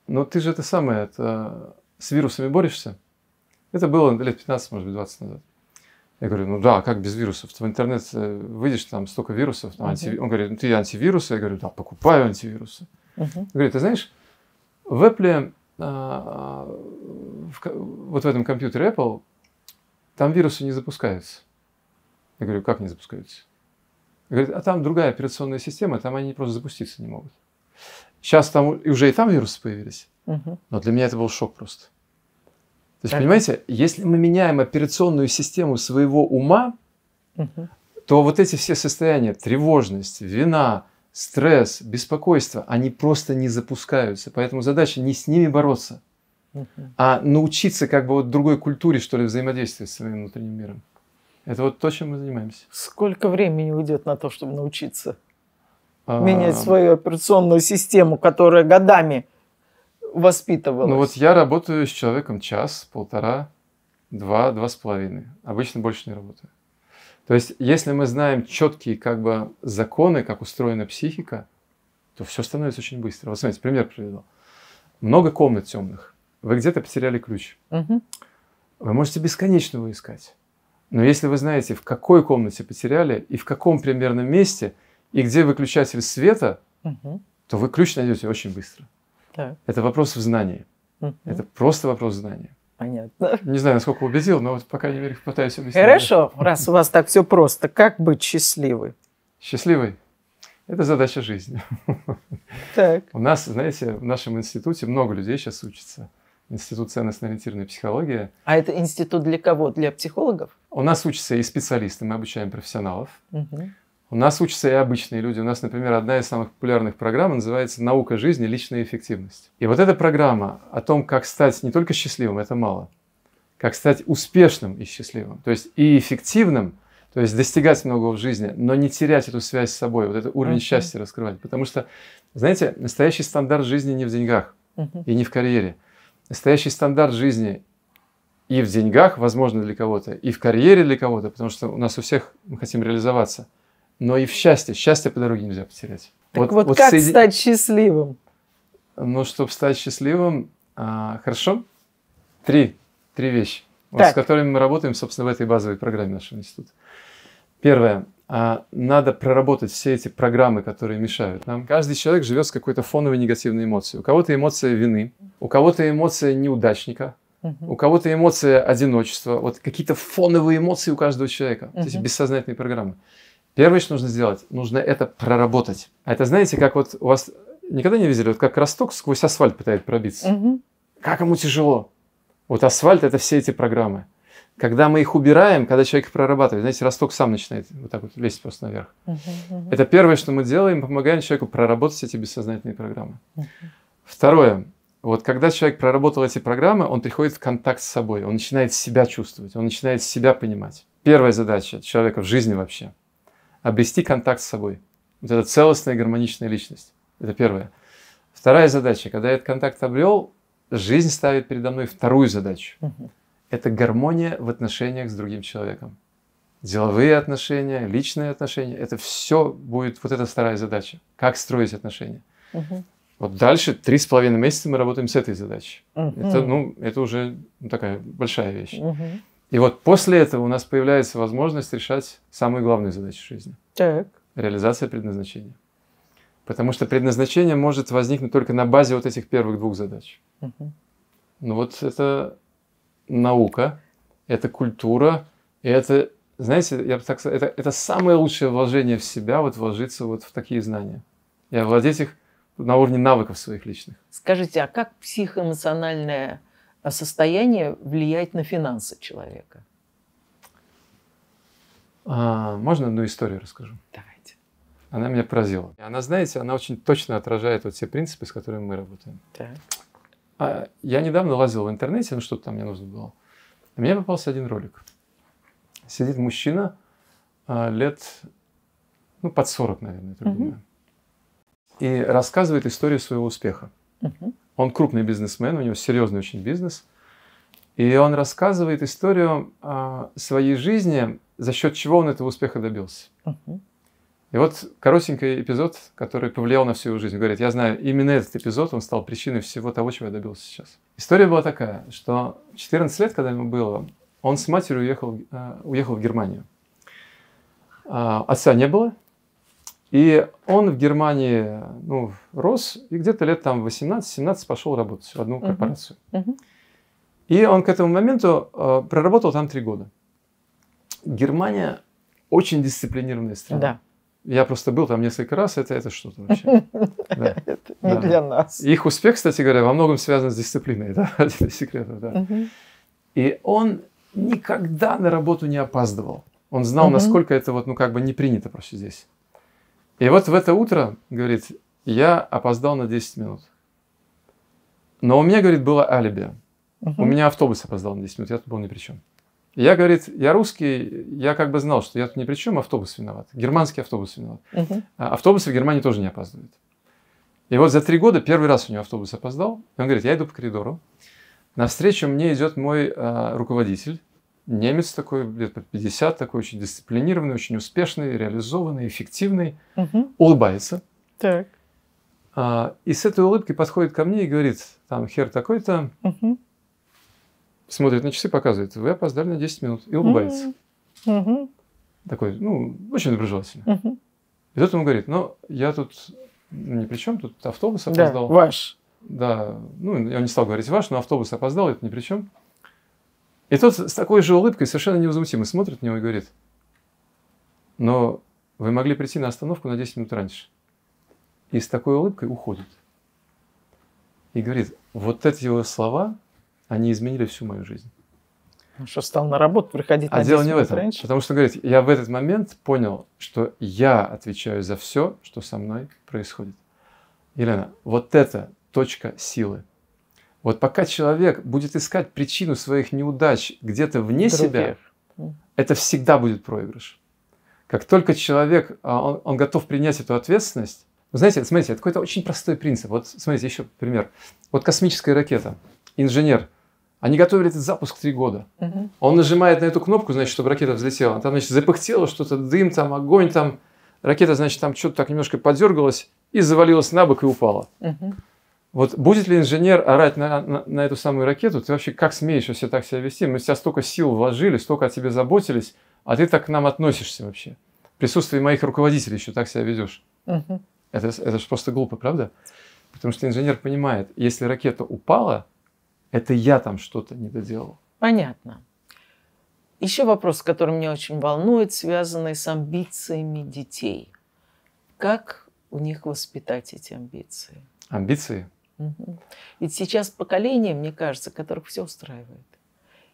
но ты же это самое, это, с вирусами борешься? Это было лет 15, может быть, 20 назад. Я говорю, ну да, как без вирусов? В интернет э, выйдешь, там столько вирусов. Там, анти... Он говорит, ну ты антивирусы? Я говорю, да, покупаю антивирусы. Uh-huh. Говорит, ты знаешь, в Apple, а, в, вот в этом компьютере Apple, там вирусы не запускаются. Я говорю, как не запускаются? Говорит, а там другая операционная система, там они просто запуститься не могут. Сейчас там уже и там вирусы появились. Угу. Но для меня это был шок просто. То есть, так. понимаете, если мы меняем операционную систему своего ума, угу. то вот эти все состояния, тревожность, вина, стресс, беспокойство, они просто не запускаются. Поэтому задача не с ними бороться, угу. а научиться как бы вот другой культуре, что ли, взаимодействовать с своим внутренним миром. Это вот то, чем мы занимаемся. Сколько времени уйдет на то, чтобы научиться а... менять свою операционную систему, которая годами воспитывалась? Ну вот я работаю с человеком час, полтора, два, два с половиной. Обычно больше не работаю. То есть, если мы знаем четкие как бы законы, как устроена психика, то все становится очень быстро. Вот смотрите, пример приведу. Много комнат темных. Вы где-то потеряли ключ. Угу. Вы можете бесконечно его искать. Но если вы знаете, в какой комнате потеряли и в каком примерном месте, и где выключатель света, угу. то вы ключ найдете очень быстро. Так. Это вопрос в знании. Угу. Это просто вопрос знания. Понятно. Не знаю, насколько убедил, но вот по крайней мере пытаюсь объяснить. Хорошо, раз у вас так все просто, как быть счастливой? Счастливой? Это задача жизни. Так. У нас, знаете, в нашем институте много людей сейчас учатся. Институт ценностно-ориентированной психологии. А это институт для кого? Для психологов? У нас учатся и специалисты, мы обучаем профессионалов. Угу. У нас учатся и обычные люди. У нас, например, одна из самых популярных программ называется «Наука жизни. Личная эффективность». И вот эта программа о том, как стать не только счастливым, это мало, как стать успешным и счастливым, то есть и эффективным, то есть достигать многого в жизни, но не терять эту связь с собой, вот этот уровень uh-huh. счастья раскрывать. Потому что, знаете, настоящий стандарт жизни не в деньгах uh-huh. и не в карьере – настоящий стандарт жизни и в деньгах, возможно, для кого-то, и в карьере для кого-то, потому что у нас у всех мы хотим реализоваться, но и в счастье. Счастье по дороге нельзя потерять. Так вот, вот, вот как соедин... стать счастливым? Ну, чтобы стать счастливым, а, хорошо, три, три вещи, вот, с которыми мы работаем, собственно, в этой базовой программе нашего института. Первое. А, надо проработать все эти программы, которые мешают нам. Каждый человек живет с какой-то фоновой негативной эмоцией. У кого-то эмоция вины, у кого-то эмоция неудачника, у кого-то эмоция одиночества. Вот какие-то фоновые эмоции у каждого человека. Uh-huh. То есть бессознательные программы. Первое, что нужно сделать, нужно это проработать. А это знаете, как вот у вас никогда не видели, вот как росток сквозь асфальт пытается пробиться. Как ему тяжело. Вот асфальт это все эти программы. Когда мы их убираем, когда человек их прорабатывает, знаете, росток сам начинает вот так вот лезть просто наверх. Uh-huh, uh-huh. Это первое, что мы делаем, помогаем человеку проработать эти бессознательные программы. Uh-huh. Второе. Вот когда человек проработал эти программы, он приходит в контакт с собой, он начинает себя чувствовать, он начинает себя понимать. Первая задача человека в жизни вообще – обрести контакт с собой. Вот это целостная гармоничная личность. Это первое. Вторая задача, когда я этот контакт обрел, жизнь ставит передо мной вторую задачу. Uh-huh это гармония в отношениях с другим человеком. Деловые отношения, личные отношения, это все будет вот эта вторая задача. Как строить отношения. Угу. Вот дальше три с половиной месяца мы работаем с этой задачей. Угу. Это, ну, это уже такая большая вещь. Угу. И вот после этого у нас появляется возможность решать самую главную задачу жизни. Так. Реализация предназначения. Потому что предназначение может возникнуть только на базе вот этих первых двух задач. Угу. Ну вот это наука, это культура, и это, знаете, я бы так сказал, это, это самое лучшее вложение в себя, вот вложиться вот в такие знания. И овладеть их на уровне навыков своих личных. Скажите, а как психоэмоциональное состояние влияет на финансы человека? А, можно одну историю расскажу? Давайте. Она меня поразила. Она, знаете, она очень точно отражает вот те принципы, с которыми мы работаем. Так. А я недавно лазил в интернете, ну что-то там мне нужно было. И мне попался один ролик. Сидит мужчина а, лет, ну, под 40, наверное, я uh-huh. думаю. И рассказывает историю своего успеха. Uh-huh. Он крупный бизнесмен, у него серьезный очень бизнес. И он рассказывает историю а, своей жизни, за счет чего он этого успеха добился. Uh-huh. И вот коротенький эпизод, который повлиял на всю его жизнь. Говорит, я знаю, именно этот эпизод, он стал причиной всего того, чего я добился сейчас. История была такая, что 14 лет, когда ему было, он с матерью уехал, э, уехал в Германию. А, отца не было, и он в Германии ну, рос, и где-то лет там 18-17 пошел работать в одну корпорацию. Uh-huh. И он к этому моменту э, проработал там три года. Германия очень дисциплинированная страна. Да. Я просто был там несколько раз, это, это что-то вообще. Да. Это не да. для нас. Их успех, кстати говоря, во многом связан с дисциплиной, да, один из секретов, да. Угу. И он никогда на работу не опаздывал. Он знал, угу. насколько это вот, ну, как бы не принято просто здесь. И вот в это утро, говорит, я опоздал на 10 минут. Но у меня, говорит, было алиби. Угу. У меня автобус опоздал на 10 минут, я тут был ни при чем. Я, говорит, я русский, я как бы знал, что я тут ни при чем, автобус виноват. Германский автобус виноват. Угу. А автобусы в Германии тоже не опаздывают. И вот за три года первый раз у него автобус опоздал. И он говорит, я иду по коридору. Навстречу мне идет мой э, руководитель, немец такой, лет по 50, такой очень дисциплинированный, очень успешный, реализованный, эффективный, угу. улыбается. Так. А, и с этой улыбкой подходит ко мне и говорит, там, хер такой-то, угу смотрит на часы, показывает, вы опоздали на 10 минут и улыбается. Mm-hmm. Такой, ну, очень доброжелательный. Mm-hmm. И тут ему говорит, ну, я тут ну, ни при чем, тут автобус опоздал. Да, ваш. Да, ну, я не стал говорить ваш, но автобус опоздал, это ни при чем. И тот с такой же улыбкой, совершенно невозмутимо смотрит на него и говорит, но вы могли прийти на остановку на 10 минут раньше. И с такой улыбкой уходит. И говорит, вот эти его слова они изменили всю мою жизнь. Ну, что стал на работу приходить а на дело не в этом. Раньше? Потому что, говорит, я в этот момент понял, что я отвечаю за все, что со мной происходит. Елена, вот это точка силы. Вот пока человек будет искать причину своих неудач где-то вне Других. себя, это всегда будет проигрыш. Как только человек, а, он, он готов принять эту ответственность, вы знаете, смотрите, это какой-то очень простой принцип. Вот смотрите, еще пример. Вот космическая ракета. Инженер – они готовили этот запуск три года. Угу. Он нажимает на эту кнопку, значит, чтобы ракета взлетела. Там, значит, запыхтело что-то, дым там, огонь там. Ракета, значит, там что-то так немножко подергалась и завалилась на бок и упала. Угу. Вот будет ли инженер орать на, на, на эту самую ракету? Ты вообще как смеешь вообще так себя вести? Мы тебя столько сил вложили, столько о тебе заботились, а ты так к нам относишься вообще. В присутствии моих руководителей еще так себя ведешь. Угу. Это, это же просто глупо, правда? Потому что инженер понимает, если ракета упала, это я там что-то не доделал. Понятно. Еще вопрос, который меня очень волнует, связанный с амбициями детей. Как у них воспитать эти амбиции? Амбиции? Угу. Ведь сейчас поколение, мне кажется, которых все устраивает.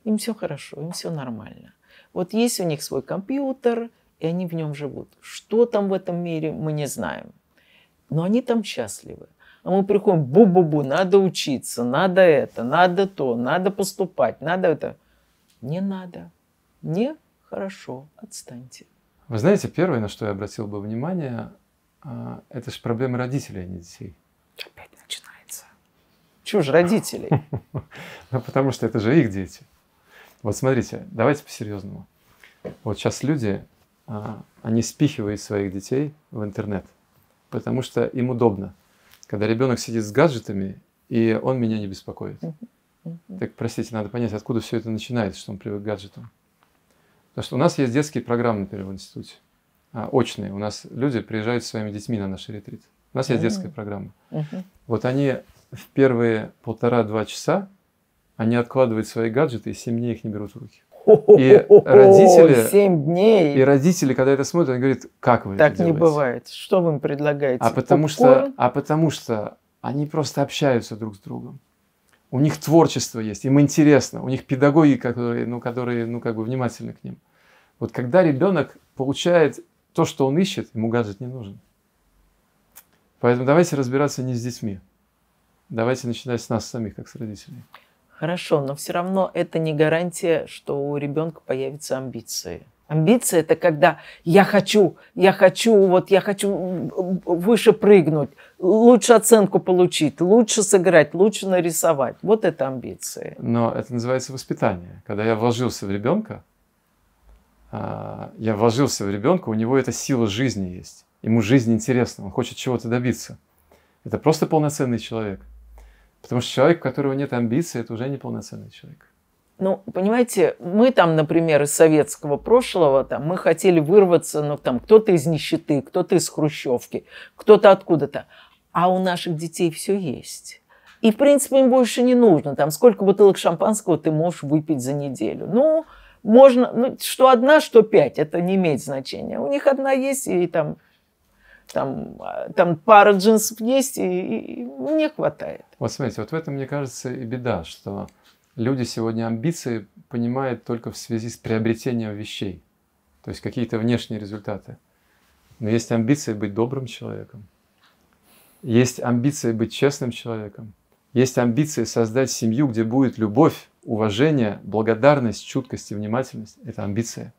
Им все хорошо, им все нормально. Вот есть у них свой компьютер, и они в нем живут. Что там в этом мире, мы не знаем. Но они там счастливы. А мы приходим, бу-бу-бу, надо учиться, надо это, надо то, надо поступать, надо это. Не надо. Не хорошо, отстаньте. Вы знаете, первое, на что я обратил бы внимание, а, это же проблемы родителей, а не детей. Опять начинается. Чего же родителей? Ну, потому что это же их дети. Вот смотрите, давайте по-серьезному. Вот сейчас люди, а, они спихивают своих детей в интернет, потому что им удобно когда ребенок сидит с гаджетами, и он меня не беспокоит. Так, простите, надо понять, откуда все это начинается, что он привык к гаджетам. Потому что у нас есть детские программы, например, в институте, а, очные. У нас люди приезжают со своими детьми на наши ретрит. У нас есть детская программа. Вот они в первые полтора-два часа, они откладывают свои гаджеты и 7 дней их не берут в руки. И родители, 7 дней. И родители, когда это смотрят, они говорят, как вы? Так не бывает. Что вы им предлагаете? А потому, что, а потому что они просто общаются друг с другом. У них творчество есть, им интересно. У них педагоги, которые, ну, которые ну, как бы внимательны к ним. Вот когда ребенок получает то, что он ищет, ему гаджет не нужен. Поэтому давайте разбираться не с детьми. Давайте начинать с нас самих, как с родителей. Хорошо, но все равно это не гарантия, что у ребенка появятся амбиции. Амбиция это когда я хочу, я хочу, вот я хочу выше прыгнуть, лучше оценку получить, лучше сыграть, лучше нарисовать. Вот это амбиции. Но это называется воспитание. Когда я вложился в ребенка, а, я вложился в ребенка, у него эта сила жизни есть. Ему жизнь интересна, он хочет чего-то добиться. Это просто полноценный человек. Потому что человек, у которого нет амбиций, это уже не полноценный человек. Ну, понимаете, мы там, например, из советского прошлого, там, мы хотели вырваться, ну, там, кто-то из нищеты, кто-то из хрущевки, кто-то откуда-то. А у наших детей все есть. И, в принципе, им больше не нужно. Там, сколько бутылок шампанского ты можешь выпить за неделю? Ну, можно, ну, что одна, что пять, это не имеет значения. У них одна есть, и там, там, там пара джинсов есть, и, и, и мне хватает. Вот смотрите, вот в этом, мне кажется, и беда, что люди сегодня амбиции понимают только в связи с приобретением вещей, то есть какие-то внешние результаты. Но есть амбиции быть добрым человеком, есть амбиции быть честным человеком, есть амбиции создать семью, где будет любовь, уважение, благодарность, чуткость и внимательность. Это амбиция.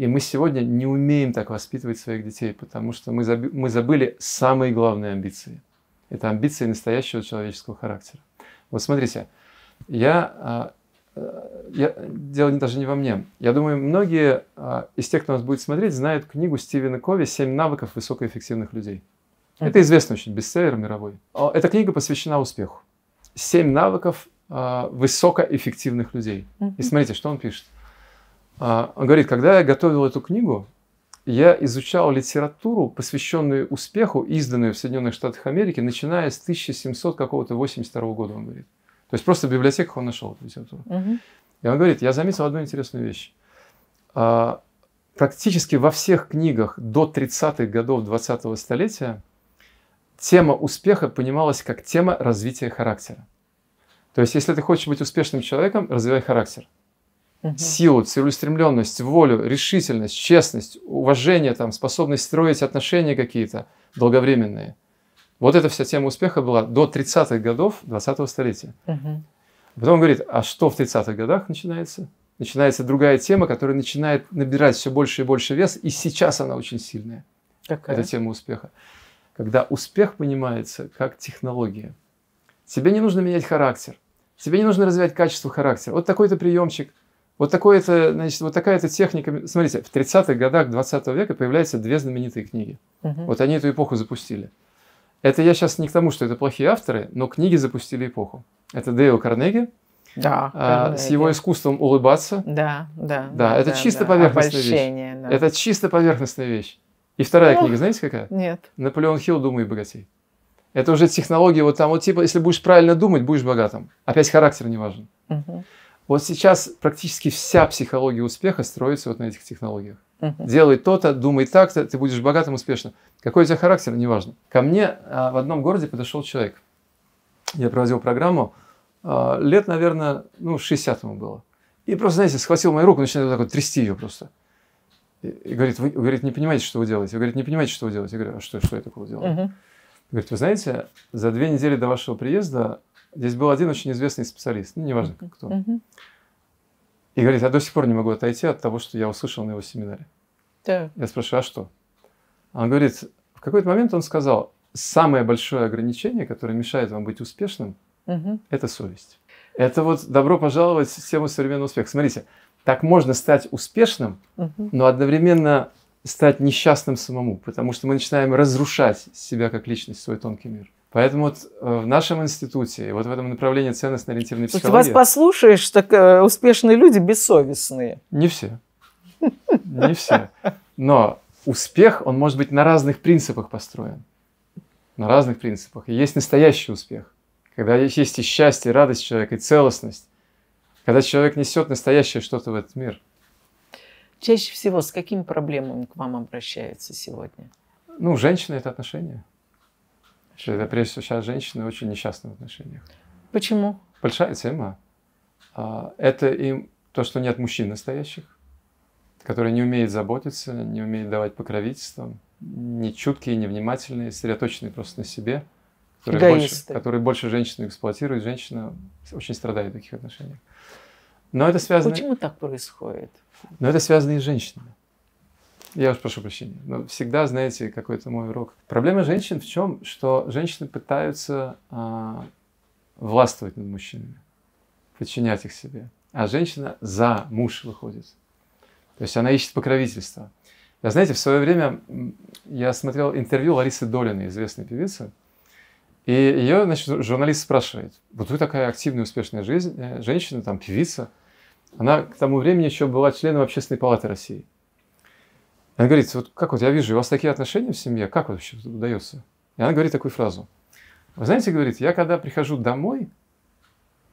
И мы сегодня не умеем так воспитывать своих детей, потому что мы, забы- мы забыли самые главные амбиции. Это амбиции настоящего человеческого характера. Вот смотрите, я, а, э, я, дело даже не во мне. Я думаю, многие а, из тех, кто нас будет смотреть, знают книгу Стивена Кови «Семь навыков высокоэффективных людей». Это известный очень бестселлер мировой. Эта книга посвящена успеху. Семь навыков а, высокоэффективных людей. И смотрите, что он пишет. Он говорит, когда я готовил эту книгу, я изучал литературу, посвященную успеху, изданную в Соединенных Штатах Америки, начиная с 1700 какого-то 82 года, он говорит. То есть просто в библиотеках он нашел эту литературу. Угу. И он говорит, я заметил одну интересную вещь. А, практически во всех книгах до 30-х годов 20-го столетия тема успеха понималась как тема развития характера. То есть, если ты хочешь быть успешным человеком, развивай характер. Угу. Силу, целеустремленность, волю, решительность, честность, уважение, там, способность строить отношения какие-то долговременные – вот эта вся тема успеха была до 30-х годов 20-го столетия. Угу. Потом он говорит, а что в 30-х годах начинается? Начинается другая тема, которая начинает набирать все больше и больше вес, и сейчас она очень сильная. Какая? Это тема успеха. Когда успех понимается как технология. Тебе не нужно менять характер. Тебе не нужно развивать качество характера. Вот такой-то приемчик, вот, такой-то, значит, вот такая-то техника. Смотрите, в 30-х годах 20 века появляются две знаменитые книги. Угу. Вот они эту эпоху запустили. Это я сейчас не к тому, что это плохие авторы, но книги запустили эпоху. Это Дейл Карнеги. Да, а, с его искусством улыбаться. Да, да. Да, это да, чисто да, поверхностная вещь. Да. Это чисто поверхностная вещь. И вторая Ох, книга, знаете какая? Нет. Наполеон Хилл «Думай богатей». Это уже технология, вот там, вот типа, если будешь правильно думать, будешь богатым. Опять характер не важен. Угу. Вот сейчас практически вся психология успеха строится вот на этих технологиях. Угу. Делай то-то, думай так-то, ты будешь богатым, успешным. Какой у тебя характер, неважно. Ко мне а, в одном городе подошел человек. Я проводил программу. А, лет, наверное, ну, 60 ему было. И просто, знаете, схватил мою руку, начинает вот так вот трясти ее просто. И, и говорит, вы, говорит, не понимаете, что вы делаете. Вы, говорит, не понимаете, что вы делаете. Я говорю, а что, что я такого делаю? Угу. Говорит, вы знаете, за две недели до вашего приезда здесь был один очень известный специалист. Ну, неважно, кто. Угу. И говорит, я до сих пор не могу отойти от того, что я услышал на его семинаре. Да. Я спрашиваю, а что? Он говорит, в какой-то момент он сказал, самое большое ограничение, которое мешает вам быть успешным, угу. это совесть. Это вот добро пожаловать в тему современного успеха. Смотрите, так можно стать успешным, угу. но одновременно стать несчастным самому, потому что мы начинаем разрушать себя как личность, свой тонкий мир. Поэтому вот э, в нашем институте, вот в этом направлении ценностно-ориентированной психологии... Вас послушаешь, так э, успешные люди бессовестные. Не все. Не все. Но успех, он может быть на разных принципах построен. На разных принципах. И есть настоящий успех. Когда есть и счастье, и радость человека, и целостность. Когда человек несет настоящее что-то в этот мир. Чаще всего с какими проблемами к вам обращаются сегодня? Ну, женщины – это отношения. Это прежде всего сейчас женщины очень несчастны в отношениях. Почему? Большая тема. А, это им то, что нет мужчин настоящих, которые не умеют заботиться, не умеют давать покровительство, не чуткие, не внимательные, сосредоточенные просто на себе, которые больше, которые больше женщину эксплуатируют. Женщина очень страдает в таких отношениях. Но это связано... Почему так происходит? Но это связано и с женщинами. Я уж прошу прощения. Но всегда, знаете, какой-то мой урок. Проблема женщин в чем? Что женщины пытаются а, властвовать над мужчинами, подчинять их себе. А женщина за муж выходит. То есть она ищет покровительства. Я, знаете, в свое время я смотрел интервью Ларисы Долиной, известной певицы, и ее, значит, журналист спрашивает, вот вы такая активная, успешная жизнь, э, женщина, там, певица, она к тому времени еще была членом Общественной палаты России. Она говорит, вот как вот я вижу, у вас такие отношения в семье, как вообще удается? И она говорит такую фразу. Вы знаете, говорит, я когда прихожу домой,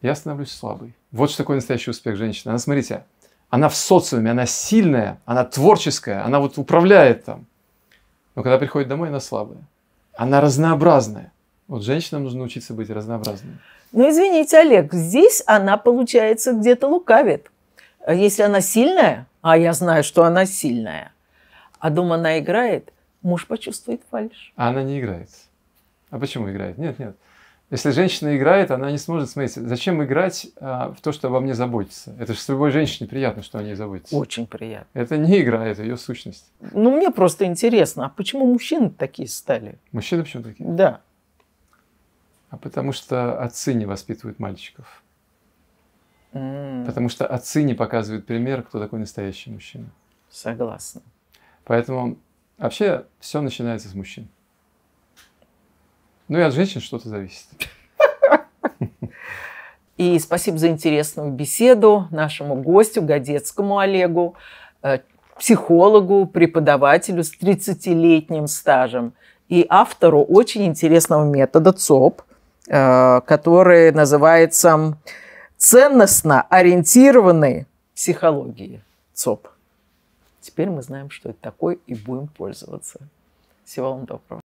я становлюсь слабой. Вот что такое настоящий успех женщины. Она, смотрите, она в социуме, она сильная, она творческая, она вот управляет там. Но когда приходит домой, она слабая. Она разнообразная. Вот женщинам нужно учиться быть разнообразными. Ну, извините, Олег, здесь она, получается, где-то лукавит. Если она сильная, а я знаю, что она сильная, а дома она играет, муж почувствует фальш. А она не играет. А почему играет? Нет, нет. Если женщина играет, она не сможет смотреть. Зачем играть а, в то, что обо мне заботится? Это же с любой женщине приятно, что о ней заботится. Очень приятно. Это не игра, это ее сущность. Ну, мне просто интересно, а почему мужчины такие стали? Мужчины почему такие? Да. А потому что отцы не воспитывают мальчиков. Mm. Потому что отцы не показывают пример, кто такой настоящий мужчина. Согласна. Поэтому вообще все начинается с мужчин. Ну и от женщин что-то зависит. И спасибо за интересную беседу нашему гостю, Годецкому Олегу, э, психологу, преподавателю с 30-летним стажем и автору очень интересного метода ЦОП, э, который называется ценностно ориентированной психологии ЦОП. Теперь мы знаем, что это такое, и будем пользоваться. Всего вам доброго.